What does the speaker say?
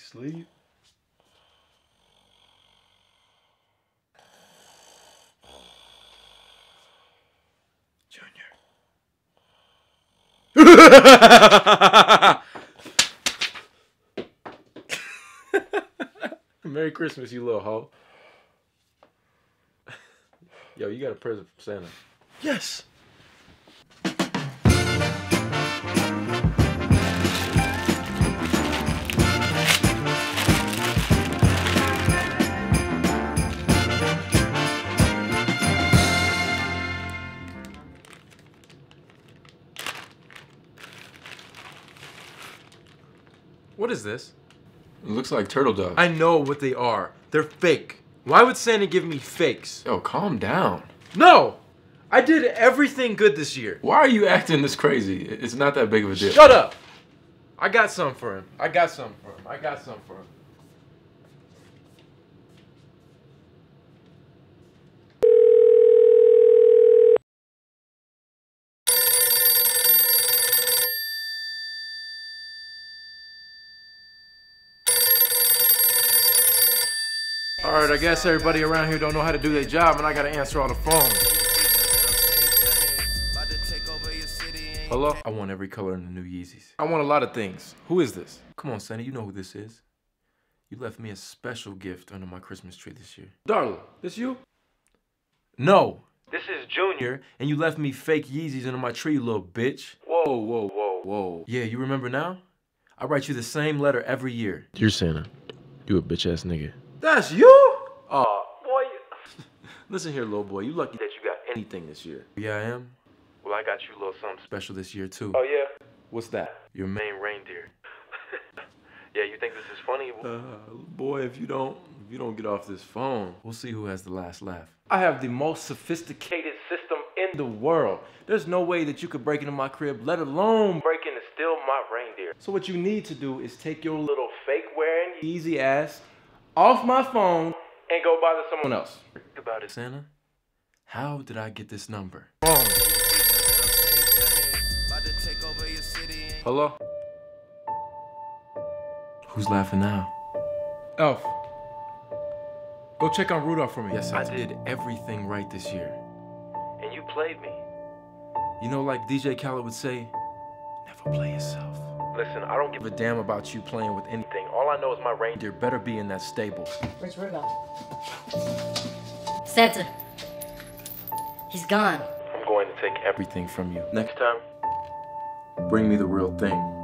sleep. Junior. Merry Christmas, you little hoe. Yo, you got a present from Santa. Yes. What is this? It looks like turtle doves. I know what they are. They're fake. Why would Santa give me fakes? Yo, calm down. No! I did everything good this year. Why are you acting this crazy? It's not that big of a deal. Shut up! I got some for him. I got some for him. I got some for him. All right, I guess everybody around here don't know how to do their job, and I gotta answer all the phones. Hello? I want every color in the new Yeezys. I want a lot of things. Who is this? Come on, Santa, you know who this is. You left me a special gift under my Christmas tree this year. Darla, this you? No. This is Junior, and you left me fake Yeezys under my tree, you little bitch. Whoa, whoa, whoa, whoa. Yeah, you remember now? I write you the same letter every year. You're Santa. You a bitch ass nigga. That's you? Oh, boy. Listen here, little boy. You lucky that you got anything this year. Yeah, I am. Well, I got you a little something special this year, too. Oh yeah. What's that? Your main reindeer. Yeah, you think this is funny? Uh, boy, if you don't, if you don't get off this phone, we'll see who has the last laugh. I have the most sophisticated system in the world. There's no way that you could break into my crib, let alone break in and steal my reindeer. So what you need to do is take your little fake wearing easy ass off my phone and go bother someone else. Think about it, Santa. How did I get this number? Phone. Hello? Who's laughing now? Elf. Go check on Rudolph for me. Yes, I, did everything right this year. And you played me. You know, like DJ Khaled would say, never play yourself. Listen, I don't give Give a damn about you playing with anything. Anything. All I know is my reindeer. There better be in that stable. Where's Rudolph? Santa. He's gone. I'm going to take. Everything from you. Next time, bring me the real thing.